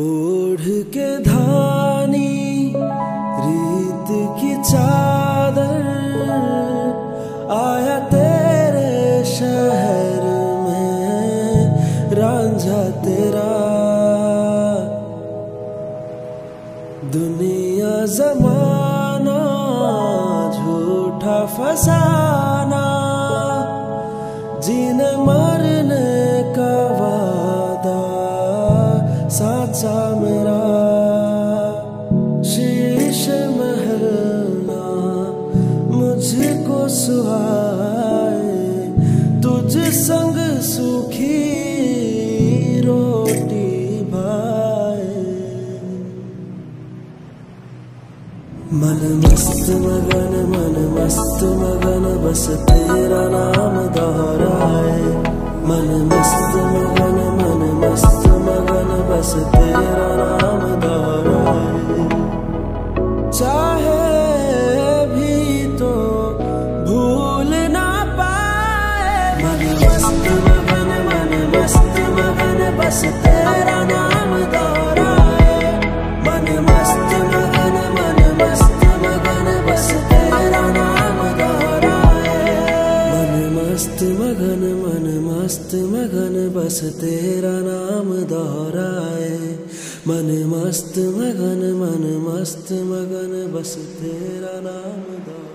ओढ़ के धानी, रीत की चादर, आया तेरे शहर में, रांझा तेरा। दुनिया जमाना, झूठा फसाना साचा मेरा शीश महलना मुझको सुहाए, तुझ संग सुखी रोटी भाए। मन मस्त मगन, मन मस्त मगन, बस तेरा नाम दोहराए। मन मस्त मगन बस तेरा नाम दोहराए मन मस्त मगन बस तेरा नाम दोहराए। मन मस्त मगन, मन मस्त मगन बस तेरा नाम दोहराए।